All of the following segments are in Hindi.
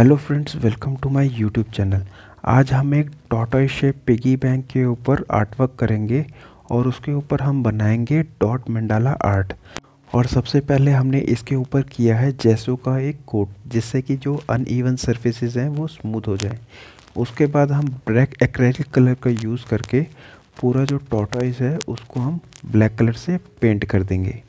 Hello friends welcome to my YouTube channel आज हम एक टॉटॉय शेप पिगी बैंक के ऊपर आर्ट वर्क करेंगे और उसके ऊपर हम बनाएँगे डॉट मंडाला आर्ट और सबसे पहले हमने इसके ऊपर किया है जैसो का एक कोट जिससे कि जो अनइवन सरफेसेस हैं वो स्मूथ हो जाए। उसके बाद हम ब्लैक एक्रेलिक कलर का यूज़ करके पूरा जो टॉटॉइस है उसको हम ब्लैक कलर से पेंट कर देंगे।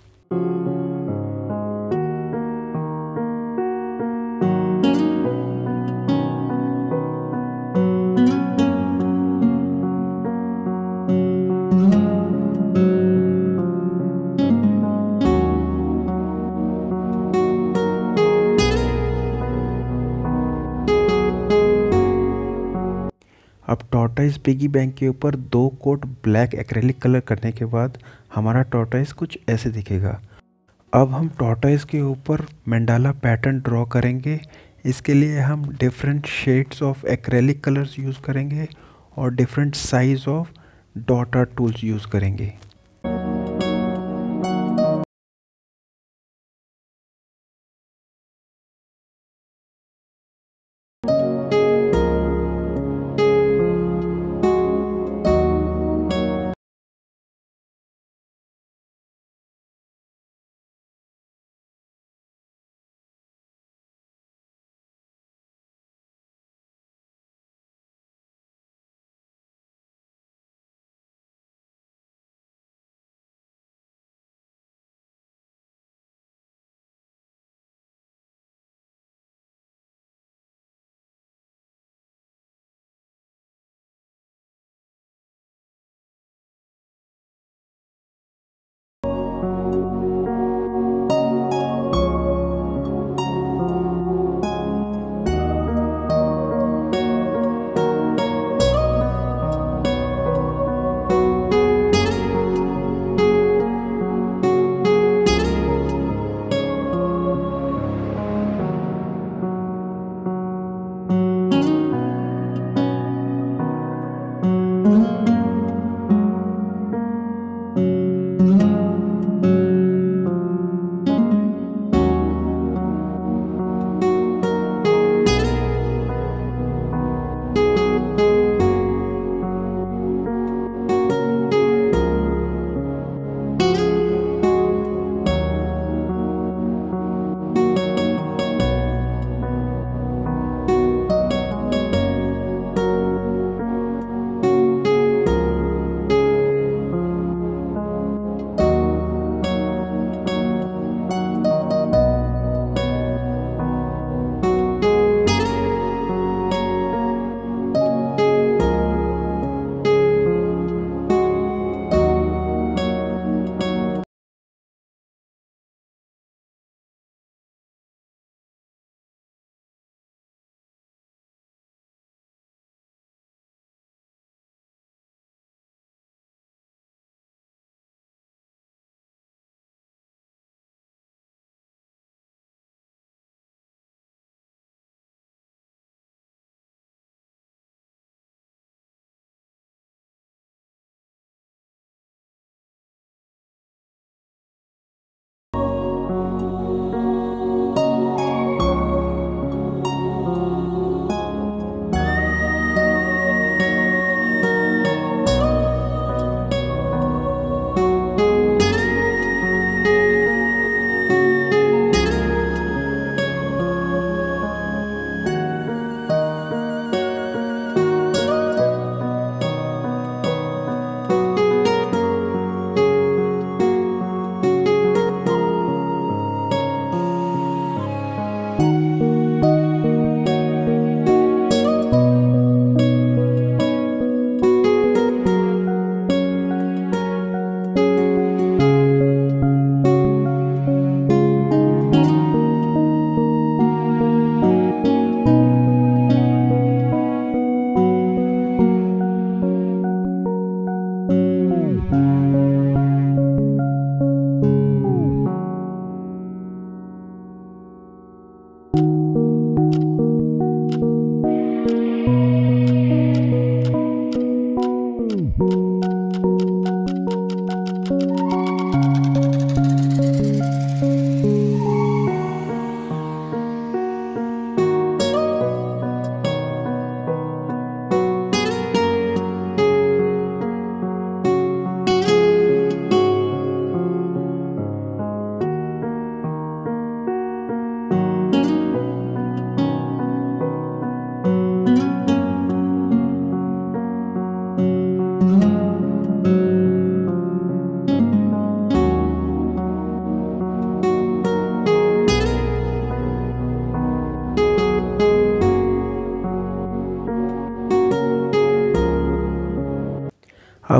अब टॉर्टाइज पिगी बैंक के ऊपर दो कोट ब्लैक एक्रेलिक कलर करने के बाद हमारा टॉर्टाइज कुछ ऐसे दिखेगा। अब हम टॉर्टाइज के ऊपर मंडाला पैटर्न ड्रॉ करेंगे। इसके लिए हम different shades of acrylic colours use करेंगे और different size of dotter tools use करेंगे।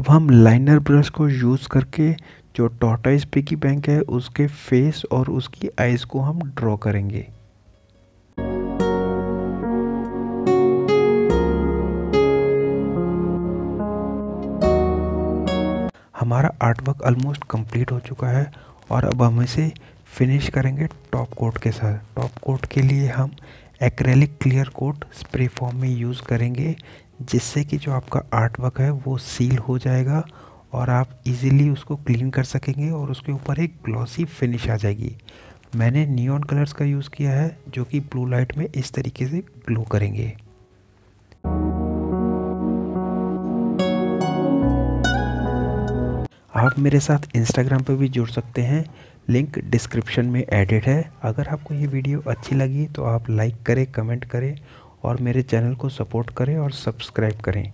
अब हम लाइनर ब्रश को यूज़ करके जो टोटाइज पिकी बैंक है, उसके फेस और उसकी आइज़ को हम ड्रॉ करेंगे। हमारा आर्टवर्क ऑलमोस्ट कंप्लीट हो चुका है और अब हम इसे फिनिश करेंगे टॉप कोट के साथ। टॉप कोट के लिए हम acrylic clear coat spray form में यूज़ करेंगे। जिससे कि जो आपका आर्ट वर्क है वो सील हो जाएगा और आप इजीली उसको क्लीन कर सकेंगे और उसके ऊपर एक ग्लॉसी फिनिश आ जाएगी। मैंने नियॉन कलर्स का यूज़ किया है जो कि ब्लू लाइट में इस तरीके से ग्लो करेंगे। आप मेरे साथ इंस्टाग्राम पर भी जुड़ सकते हैं। लिंक डिस्क्रिप्शन में एडिड है। अगर आपको ये वीडियो अच्छी लगी तो आप लाइक करें कमेंट करें और मेरे चैनल को सपोर्ट करें और सब्सक्राइब करें।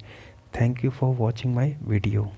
Thank you for watching my video